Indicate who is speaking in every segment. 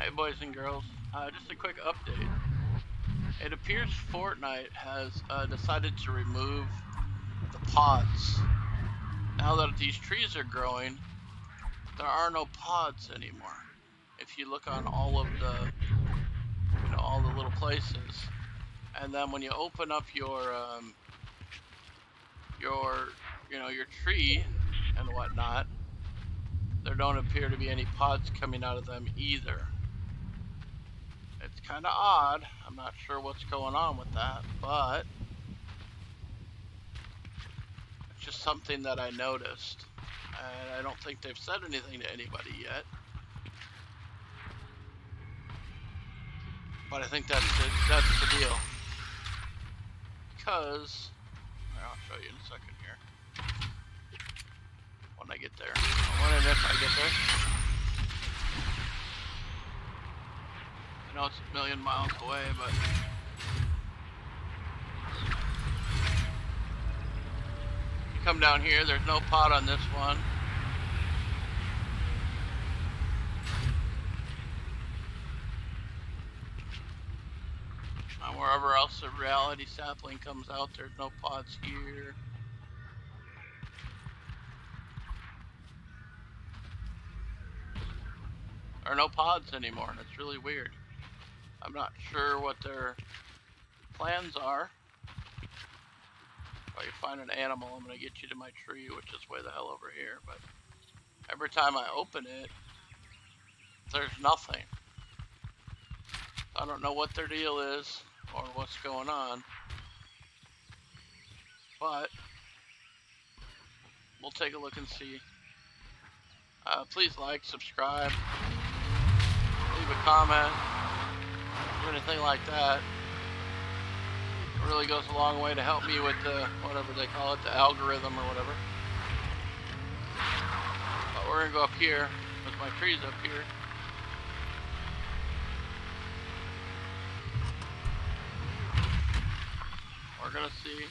Speaker 1: Hey boys and girls, uh, just a quick update. It appears Fortnite has uh, decided to remove the pods. Now that these trees are growing, there are no pods anymore. If you look on all of the, you know, all the little places, and then when you open up your, um, your, you know, your tree and whatnot, there don't appear to be any pods coming out of them either. It's kind of odd. I'm not sure what's going on with that, but it's just something that I noticed. And I don't think they've said anything to anybody yet. But I think that's the, that's the deal. Because, I'll show you in a second here. When I get there. When and if I get there. Know it's a million miles away, but... You come down here, there's no pot on this one. And wherever else the reality sapling comes out, there's no pods here. There are no pods anymore, and it's really weird. I'm not sure what their plans are. If I find an animal, I'm going to get you to my tree, which is way the hell over here. But every time I open it, there's nothing. I don't know what their deal is or what's going on. But we'll take a look and see. Uh, please like, subscribe, leave a comment anything like that. It really goes a long way to help me with the, whatever they call it, the algorithm or whatever. But we're gonna go up here, with my trees up here. We're gonna see,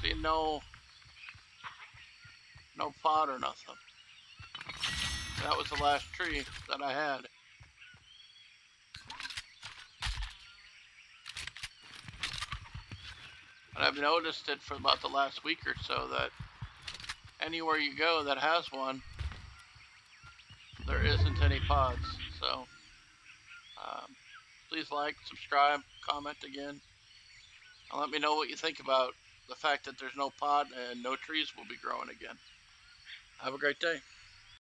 Speaker 1: see no, no pot or nothing. That was the last tree that I had. And I've noticed it for about the last week or so that anywhere you go that has one, there isn't any pods. So um, please like, subscribe, comment again. And let me know what you think about the fact that there's no pod and no trees will be growing again. Have a great day.